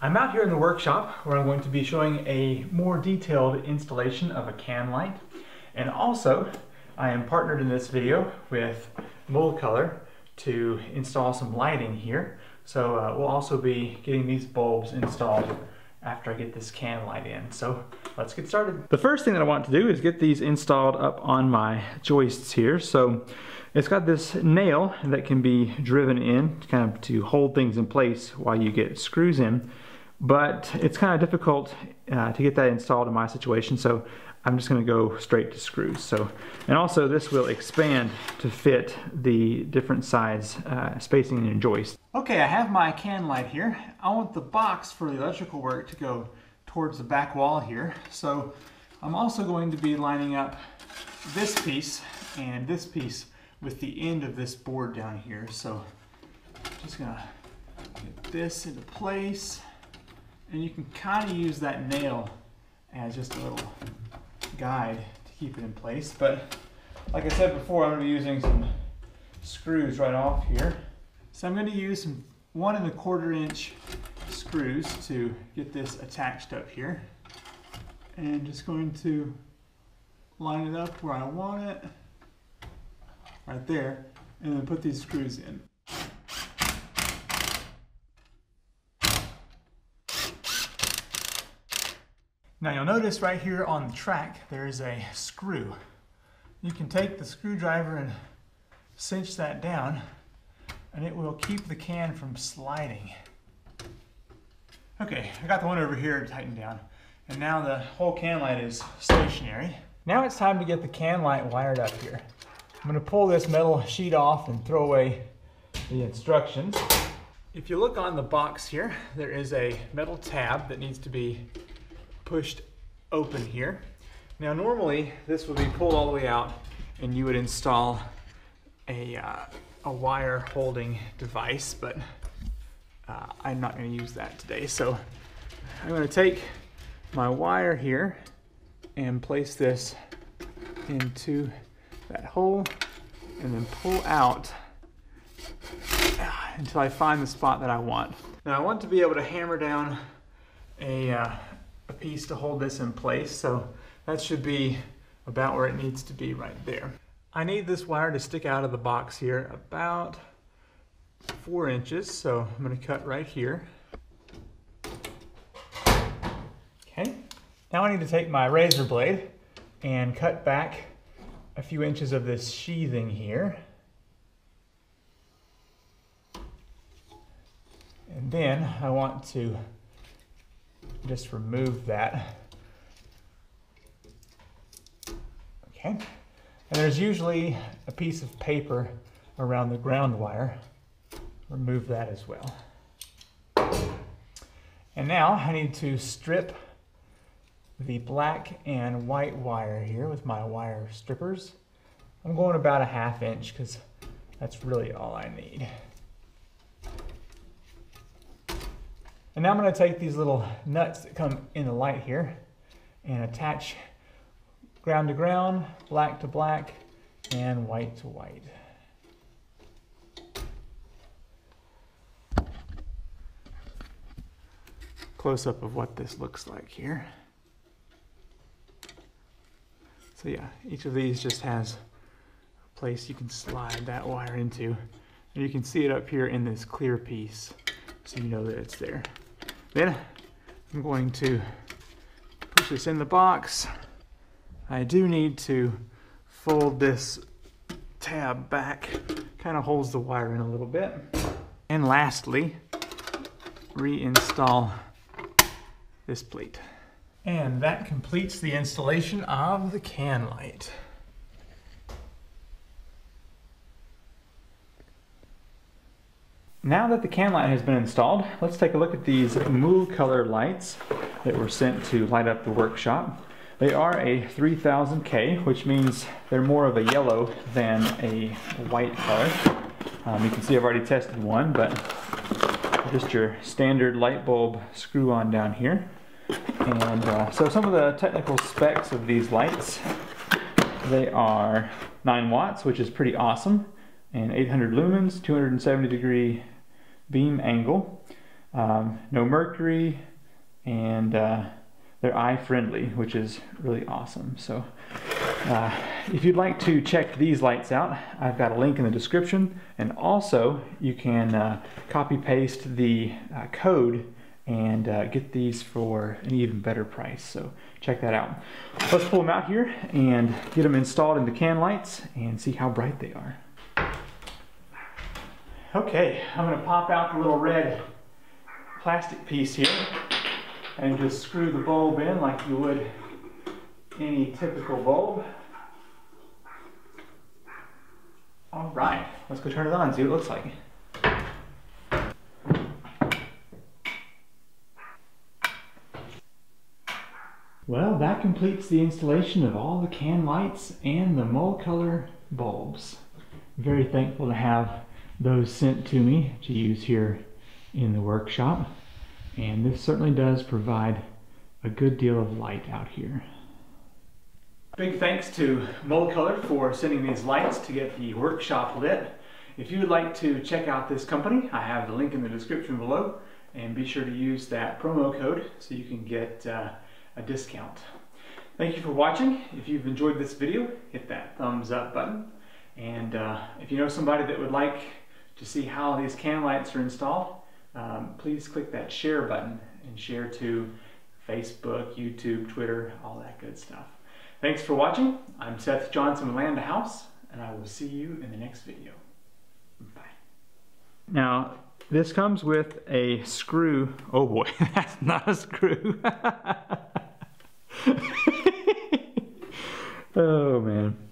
I'm out here in the workshop where I'm going to be showing a more detailed installation of a can light. And also, I am partnered in this video with Mulcolor to install some lighting here. So uh, we'll also be getting these bulbs installed after I get this can light in. So let's get started. The first thing that I want to do is get these installed up on my joists here. So it's got this nail that can be driven in to kind of to hold things in place while you get screws in. But it's kind of difficult uh, to get that installed in my situation. So I'm just going to go straight to screws. So, and also this will expand to fit the different size uh, spacing in your joist. Okay, I have my can light here. I want the box for the electrical work to go towards the back wall here. So I'm also going to be lining up this piece and this piece with the end of this board down here. So I'm just gonna get this into place and you can kind of use that nail as just a little guide to keep it in place. But like I said before, I'm going to be using some screws right off here. So I'm going to use some one and a quarter inch screws to get this attached up here. And just going to line it up where I want it, right there, and then put these screws in. Now you'll notice right here on the track there is a screw. You can take the screwdriver and cinch that down and it will keep the can from sliding. Okay, I got the one over here tightened down and now the whole can light is stationary. Now it's time to get the can light wired up here. I'm gonna pull this metal sheet off and throw away the instructions. If you look on the box here, there is a metal tab that needs to be pushed open here. Now normally this would be pulled all the way out and you would install a, uh, a wire holding device, but uh, I'm not gonna use that today. So I'm gonna take my wire here and place this into that hole and then pull out until I find the spot that I want. Now I want to be able to hammer down a uh, a piece to hold this in place. So that should be about where it needs to be right there. I need this wire to stick out of the box here about four inches. So I'm gonna cut right here. Okay. Now I need to take my razor blade and cut back a few inches of this sheathing here. And then I want to just remove that. Okay, and there's usually a piece of paper around the ground wire. Remove that as well. And now I need to strip the black and white wire here with my wire strippers. I'm going about a half inch because that's really all I need. And now I'm going to take these little nuts that come in the light here and attach ground to ground, black to black, and white to white. Close up of what this looks like here. So yeah, each of these just has a place you can slide that wire into. And you can see it up here in this clear piece, so you know that it's there. Then I'm going to push this in the box. I do need to fold this tab back, kind of holds the wire in a little bit. And lastly, reinstall this plate. And that completes the installation of the can light. Now that the can light has been installed, let's take a look at these Mulcolor lights that were sent to light up the workshop. They are a 3000K, which means they're more of a yellow than a white color. Um, you can see I've already tested one, but just your standard light bulb screw on down here. And uh, so some of the technical specs of these lights, they are 9 watts, which is pretty awesome and 800 lumens, 270 degree beam angle. um, no mercury, and uh, they're eye friendly, which is really awesome. So uh, if you'd like to check these lights out, I've got a link in the description. And also you can uh, copy paste the uh, code and uh, get these for an even better price. So check that out. Let's pull them out here and get them installed in the can lights and see how bright they are. Okay, I'm gonna pop out the little red plastic piece here and just screw the bulb in like you would any typical bulb. All right, let's go turn it on and see what it looks like. Well, that completes the installation of all the can lights and the Mulcolor bulbs. Very thankful to have those sent to me to use here in the workshop. And this certainly does provide a good deal of light out here. Big thanks to Mulcolor for sending these lights to get the workshop lit. If you would like to check out this company, I have the link in the description below and be sure to use that promo code so you can get uh, a discount. Thank you for watching. If you've enjoyed this video, hit that thumbs up button. And uh, if you know somebody that would like to see how these can lights are installed, um, please click that share button and share to Facebook, YouTube, Twitter, all that good stuff. Thanks for watching. I'm Seth Johnson with Land to House, and I will see you in the next video. Bye. Now, this comes with a screw. Oh boy, that's not a screw. oh man.